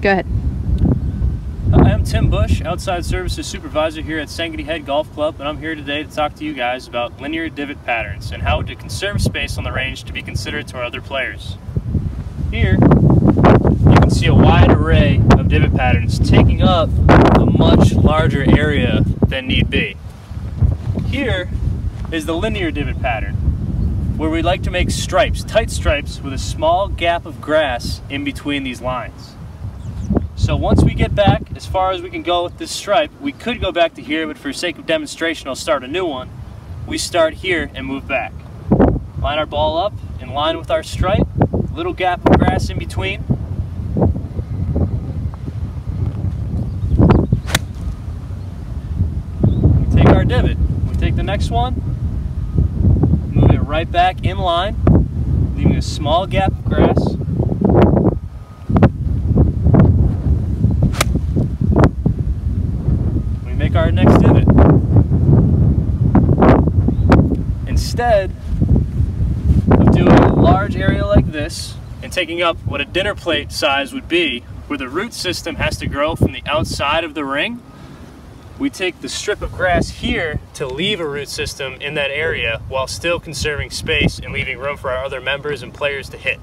Go ahead. I'm Tim Bush, Outside Services Supervisor here at Sankaty Head Golf Club, and I'm here today to talk to you guys about linear divot patterns and how to conserve space on the range to be considered to our other players. Here, you can see a wide array of divot patterns taking up a much larger area than need be. Here is the linear divot pattern, where we like to make stripes, tight stripes, with a small gap of grass in between these lines. So once we get back as far as we can go with this stripe, we could go back to here, but for sake of demonstration, I'll start a new one. We start here and move back. Line our ball up in line with our stripe, little gap of grass in between. We take our divot, we take the next one, move it right back in line, leaving a small gap of grass. Our next divot. Instead of doing a large area like this and taking up what a dinner plate size would be, where the root system has to grow from the outside of the ring, we take the strip of grass here to leave a root system in that area while still conserving space and leaving room for our other members and players to hit.